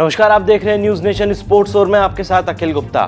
नमस्कार, आप देख रहे हैं न्यूज़ नेशन स्पोर्ट्स और मैं आपके साथ अखिल गुप्ता।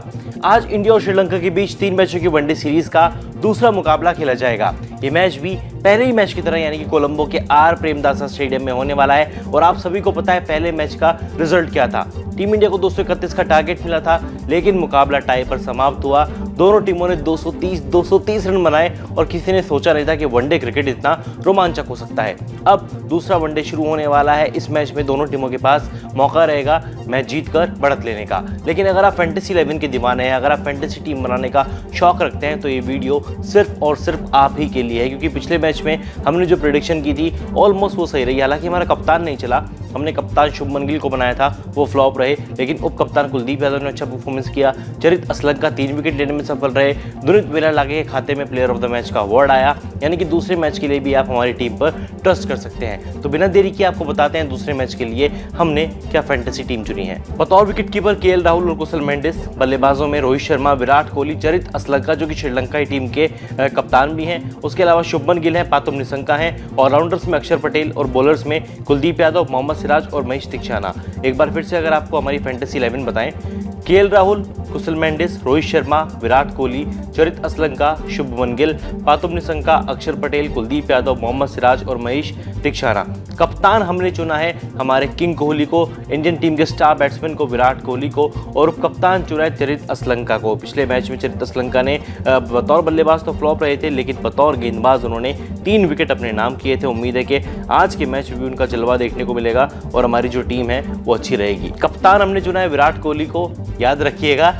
आज इंडिया और श्रीलंका के बीच तीन मैचों की वनडे सीरीज़ का दूसरा मुकाबला खेला जाएगा। ये मैच भी पहले ही मैच की तरह यानी कि कोलंबो के आर प्रेमदासा स्टेडियम में होने वाला है और आप सभी को पता है पहले मैच का रिज़ल्ट क्या था। टीम इंडिया को दो सौ इकतीस का टारगेट मिला था, लेकिन मुकाबला टाई पर समाप्त हुआ। दोनों टीमों ने 230 230 रन बनाए और किसी ने सोचा नहीं था कि वनडे क्रिकेट इतना रोमांचक हो सकता है। अब दूसरा वनडे शुरू होने वाला है। इस मैच में दोनों टीमों के पास मौका रहेगा मैच जीत कर बढ़त लेने का। लेकिन अगर आप फैंटेसी इलेवन के दीवाने हैं, अगर आप फैंटेसी टीम बनाने का शौक रखते हैं तो ये वीडियो सिर्फ़ और सिर्फ़ आप ही के लिए है, क्योंकि पिछले मैच में हमने जो प्रोडिक्शन की थी ऑलमोस्ट वो सही रही। हालाँकि हमारा कप्तान नहीं चला हमने कप्तान शुभमन गिल को बनाया था, वो फ्लॉप रहे, लेकिन उप कप्तान कुलदीप यादव ने अच्छा परफॉर्मेंस किया। चरित असलग का तीन विकेट लेने में सफल रहे। दुनित वेला लागे के खाते में प्लेयर ऑफ़ द मैच का अवार्ड आया। यानी कि दूसरे मैच के लिए भी आप हमारी टीम पर ट्रस्ट कर सकते हैं। तो बिना देरी के आपको बताते हैं दूसरे मैच के लिए हमने क्या फैंटेसी टीम चुनी है। बतौर विकेट कीपर के राहुल और कुशल मेंडिस, बल्लेबाजों में रोहित शर्मा, विराट कोहली, चरित असलगा जो कि श्रीलंका की टीम के कप्तान भी हैं। उसके अलावा शुभमन गिल है, पातुम निशंका है। ऑलराउंडर्स में अक्षर पटेल और बॉलर्स में कुलदीप यादव, मोहम्मद सिराज और महेश दीक्षाना। एक बार फिर से अगर आपको हमारी फैंटेसी इलेवन बताएँ, के राहुल कुशल मेंडिस रोहित शर्मा, विराट कोहली, चरित असलंका, शुभमन गिल, पातुम निशंका अक्षर पटेल, कुलदीप यादव, मोहम्मद सिराज और महेश दीक्षाना कप्तान हमने चुना है हमारे किंग कोहली को, इंडियन टीम के स्टार बैट्समैन को, विराट कोहली को और कप्तान चुना है चरित असलंका को। पिछले मैच में चरित असलंका ने बतौर बल्लेबाज तो फ्लॉप रहे थे, लेकिन बतौर गेंदबाज उन्होंने तीन विकेट अपने नाम किए थे। उम्मीद है कि आज के मैच में भी उनका जलवा देखने को मिलेगा और हमारी जो टीम है वो अच्छी रहेगी। कप्तान हमने चुना है विराट कोहली को, याद रखिएगा।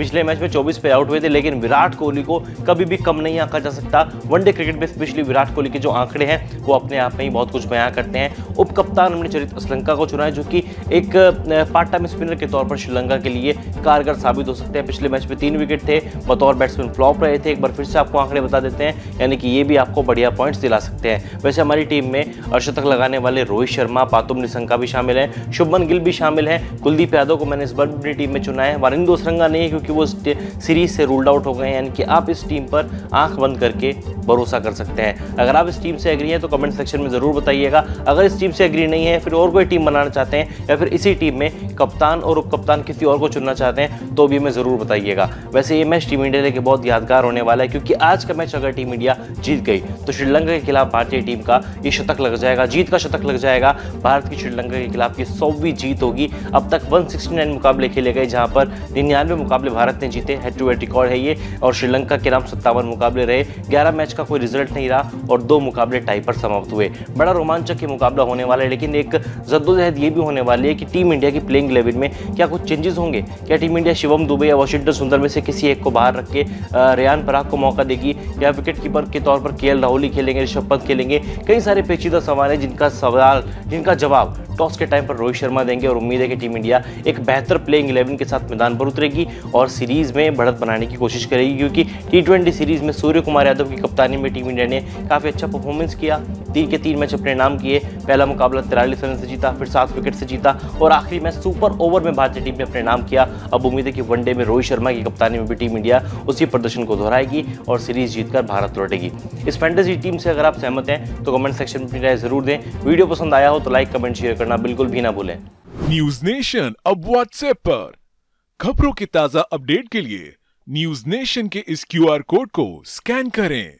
पिछले मैच में 24 पे आउट हुए थे, लेकिन विराट कोहली को कभी भी कम नहीं आंका जा सकता। वनडे क्रिकेट में स्पेशली विराट कोहली के जो आंकड़े हैं, वो अपने आप में ही बहुत कुछ बयां करते हैं। उप कप्तान हमने चरित श्रीलंका को चुना है, जो कि एक पार्ट टाइम स्पिनर के तौर पर श्रीलंका के लिए कारगर साबित हो सकते हैं। पिछले मैच में तीन विकेट थे, बतौर बैट्समैन फ्लॉप रहे थे। एक बार फिर से आपको आंकड़े बता देते हैं, यानी कि ये भी आपको बढ़िया पॉइंट्स दिला सकते हैं। वैसे हमारी टीम में अर्शतक लगाने वाले रोहित शर्मा, पातुम निशंका भी शामिल हैं, शुभमन गिल भी शामिल हैं। कुलदीप यादव को मैंने इस बार अपनी टीम में चुना है। वारिंदो सरंगा नहीं है, क्योंकि वो सीरीज़ से रूल्ड आउट हो गए हैं, यानी कि आप इस टीम पर आँख बंद करके भरोसा कर सकते हैं। अगर आप इस टीम से एग्री हैं तो कमेंट सेक्शन में ज़रूर बताइएगा। अगर इस टीम से एग्री नहीं है, फिर और कोई टीम बनाना चाहते हैं, या फिर इसी टीम में कप्तान और उप कप्तान किसी और को चुनना चाहते हैं तो भी हमें ज़रूर बताइएगा। वैसे ये मैच टीम इंडिया के बहुत यादगार होने वाला है, क्योंकि आज का मैच अगर टीम इंडिया जीत गई तो श्रीलंका के खिलाफ भारतीय टीम का ये शतक लग जाएगा। जीत का शतक लग जाएगा। भारत की श्रीलंका के खिलाफ की सौवीं जीत होगी। अब तक 169 मुकाबले खेले गए, जहाँ पर निन्यानवे मुकाबले भारत ने जीते। हेड टू हेड रिकॉर्ड है ये, और श्रीलंका के नाम सत्तावन मुकाबले रहे। ग्यारह मैच का कोई रिज़ल्ट नहीं रहा और दो मुकाबले टाई पर समाप्त हुए। बड़ा रोमांचक मुकाबला होने वाला है, लेकिन एक जद्दोजहद ये भी होने वाली है कि टीम इंडिया की प्लेइंग इलेवन में क्या कुछ चेंजेस होंगे? क्या टीम इंडिया शिवम दुबे या वॉशिंगटन सुंदर में से किसी एक को बाहर रख के रेयान पराग को मौका देगी या विकेट कीपर के तौर पर के राहुल खेलेंगे, ऋषभ पंत खेलेंगे? कई सारे पेचीदा सवाल हैं जिनका सवाल, जिनका जवाब टॉस के टाइम पर रोहित शर्मा देंगे और उम्मीद है कि टीम इंडिया एक बेहतर प्लेइंग इलेवन के साथ मैदान पर उतरेगी और सीरीज़ में बढ़त बनाने की कोशिश करेगी क्योंकि टी सीरीज़ में सूर्य कुमार यादव की कप्तानी में टीम इंडिया ने काफ़ी अच्छा परफॉर्मेंस किया। तीन के तीन मैच अपने नाम किए। पहला मुकाबला तिरालीस रन से जीता, फिर सात विकेट से जीता और आखिरी मैच सुपर ओवर में भारतीय टीम ने अपने नाम किया। अब उम्मीद है कि वनडे में रोहित शर्मा की कप्तानी में भी टीम इंडिया उसी प्रदर्शन को दोहराएगी और सीरीज़ जीतकर भारत लौटेगी। इस फैंटेसी टीम से अगर आप सहमत हैं तो कमेंट सेक्शन में अपनी राय ज़रूर दें। वीडियो पसंद आया हो तो लाइक कमेंट शेयर करना बिल्कुल भी ना भूलें। न्यूज़ नेशन अब व्हाट्सएप पर। खबरों की ताज़ा अपडेट के लिए न्यूज़ नेशन के इस क्यूआर कोड को स्कैन करें।